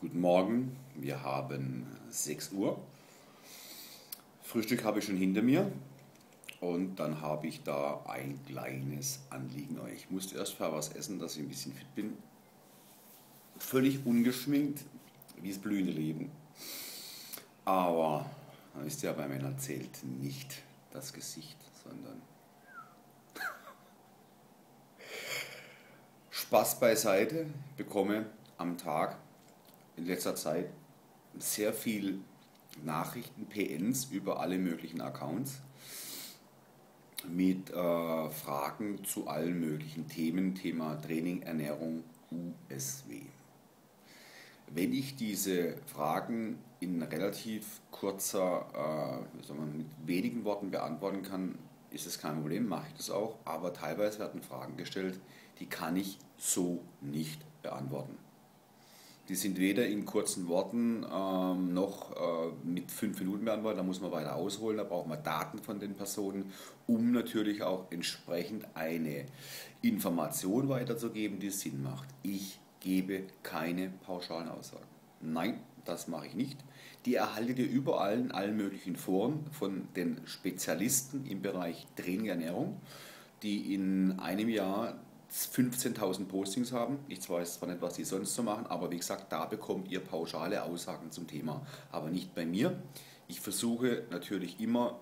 Guten Morgen, wir haben 6 Uhr. Frühstück habe ich schon hinter mir und dann habe ich da ein kleines Anliegen. Ich musste erst vorher was essen, dass ich ein bisschen fit bin. Völlig ungeschminkt, wie das blühende Leben. Aber, dann ist ja bei Männern zählt nicht das Gesicht, sondern Spaß beiseite, bekomme am Tag in letzter Zeit sehr viel Nachrichten, PNs über alle möglichen Accounts mit äh, Fragen zu allen möglichen Themen, Thema Training, Ernährung, USW. Wenn ich diese Fragen in relativ kurzer, äh, man, mit wenigen Worten beantworten kann, ist es kein Problem, mache ich das auch, aber teilweise werden Fragen gestellt, die kann ich so nicht beantworten. Die sind weder in kurzen Worten ähm, noch äh, mit fünf Minuten beantwortet, da muss man weiter ausholen, da braucht man Daten von den Personen, um natürlich auch entsprechend eine Information weiterzugeben, die Sinn macht. Ich gebe keine pauschalen Aussagen. Nein, das mache ich nicht. Die erhaltet ihr überall in allen möglichen Foren von den Spezialisten im Bereich Training Ernährung, die in einem Jahr 15.000 Postings haben. Ich weiß zwar nicht, was sie sonst so machen, aber wie gesagt, da bekommt ihr pauschale Aussagen zum Thema. Aber nicht bei mir. Ich versuche natürlich immer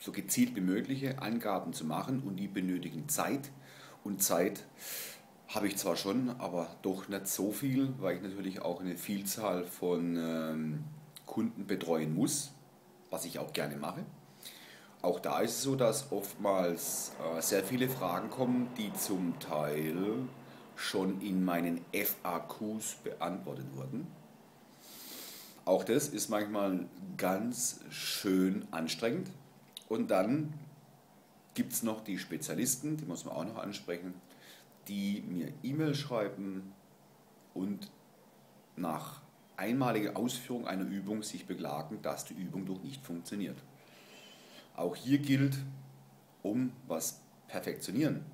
so gezielt wie mögliche Angaben zu machen und die benötigen Zeit. Und Zeit habe ich zwar schon, aber doch nicht so viel, weil ich natürlich auch eine Vielzahl von ähm, Kunden betreuen muss, was ich auch gerne mache. Auch da ist es so, dass oftmals äh, sehr viele Fragen kommen, die zum Teil schon in meinen FAQs beantwortet wurden. Auch das ist manchmal ganz schön anstrengend. Und dann gibt es noch die Spezialisten, die muss man auch noch ansprechen, die mir E-Mail schreiben und nach einmaliger Ausführung einer Übung sich beklagen, dass die Übung doch nicht funktioniert. Auch hier gilt, um was perfektionieren,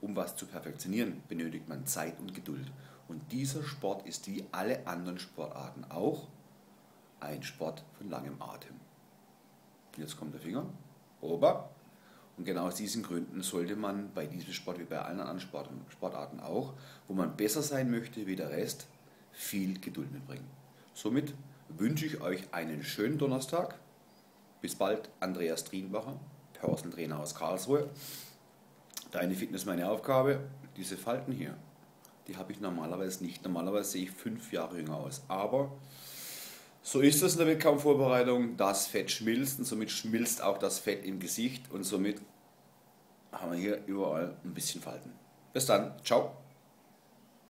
um was zu perfektionieren, benötigt man Zeit und Geduld. Und dieser Sport ist wie alle anderen Sportarten auch ein Sport von langem Atem. Jetzt kommt der Finger. Ober. Und genau aus diesen Gründen sollte man bei diesem Sport wie bei allen anderen Sportarten auch, wo man besser sein möchte wie der Rest, viel Geduld mitbringen. Somit wünsche ich euch einen schönen Donnerstag. Bis bald, Andreas Trienbacher, Personal aus Karlsruhe. Deine Fitness meine Aufgabe. Diese Falten hier, die habe ich normalerweise nicht. Normalerweise sehe ich fünf Jahre jünger aus. Aber so ist es in der Wettkampfvorbereitung. Das Fett schmilzt und somit schmilzt auch das Fett im Gesicht und somit haben wir hier überall ein bisschen Falten. Bis dann, ciao.